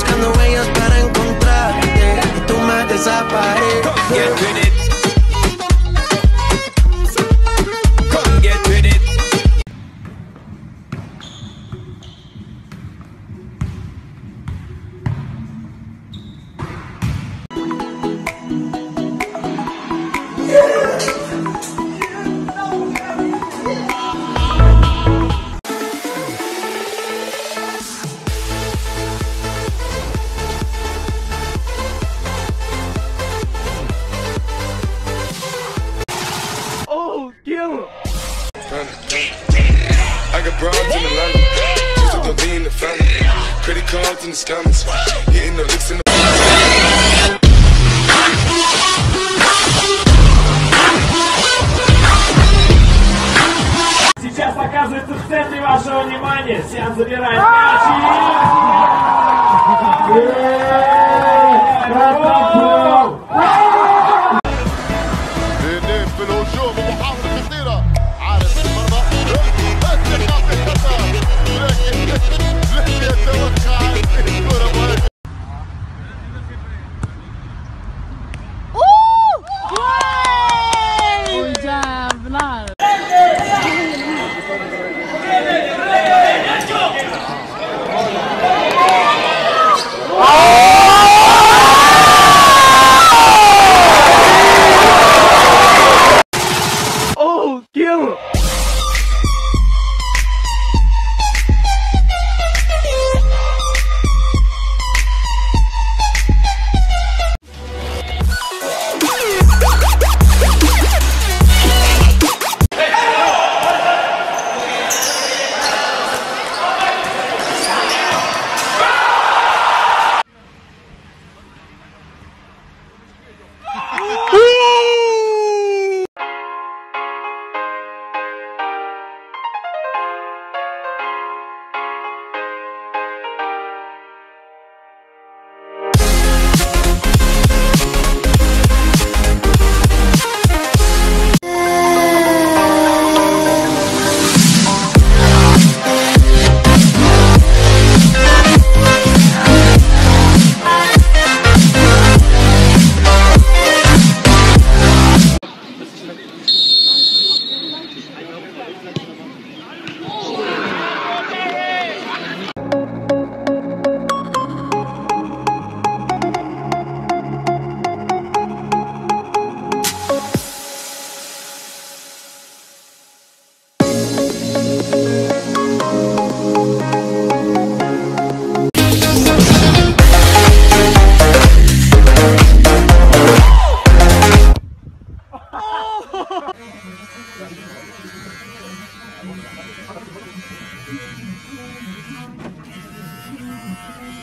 buscando huellas para encontrarte y tú me desapareces. Сейчас оказывается в центре вашего внимания. Сиан забирает мяч и...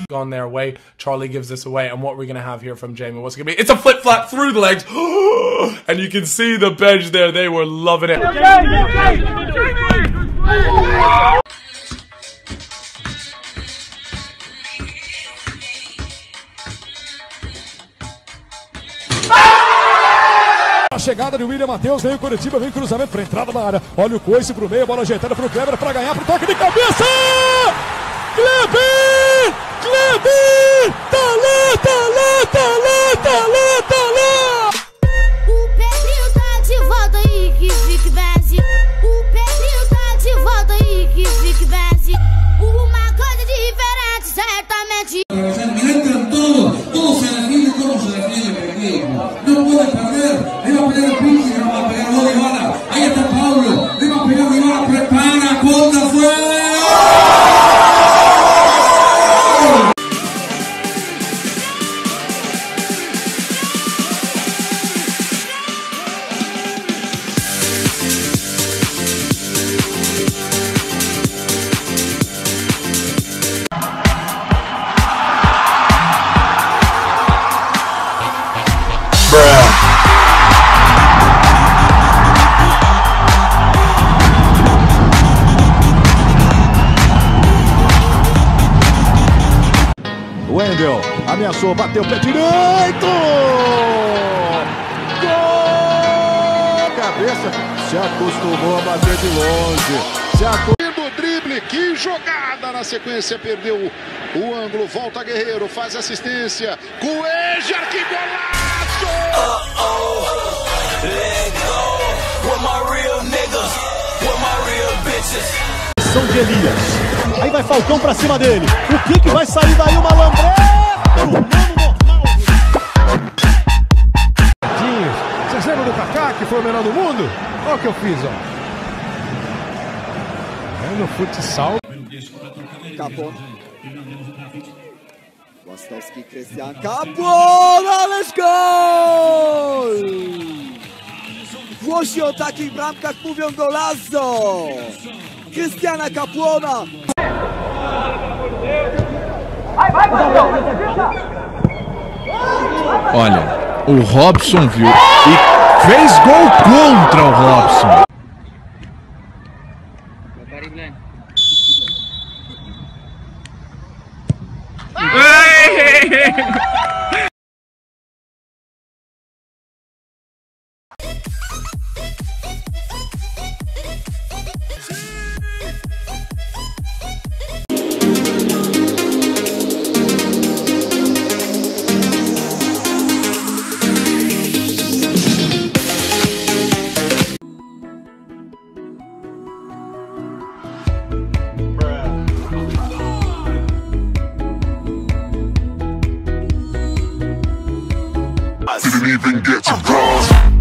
gone their way. Charlie gives this away, and what we're gonna have here from Jamie? What's it gonna be? It's a flip flap through the legs, and you can see the bench there. They were loving it. Chegada de William Matheus, vem o Curitiba, vem cruzamento para entrada da área. Olha o coice pro meio, bola ajeitada pro Kleber para ganhar pro toque de cabeça! Kleber! Kleber! Tá lá, tá lá, tá lá, tá lá! Wendel ameaçou, bateu pé direito! Gol! Cabeça, se acostumou a bater de longe. Se acostumou. drible, que jogada na sequência, perdeu O ângulo, volta Guerreiro, faz assistência. Cuejar, que golaço! With my real niggas, with my real bitches. São de Elias. Aí vai Falcão pra cima dele. O que que vai sair daí? Uma lambreta. Vocês lembram do Kaká, que foi o melhor do mundo? Olha o que eu fiz, ó. É no futsal. Capona. Łastowski, Krystian Kapłon, ależ gol! Włosi o takich bramkach mówią golazo! Krystiana Kapłona! Olha, o Robson viu e fez gol contra o Robson. Didn't even get to cross.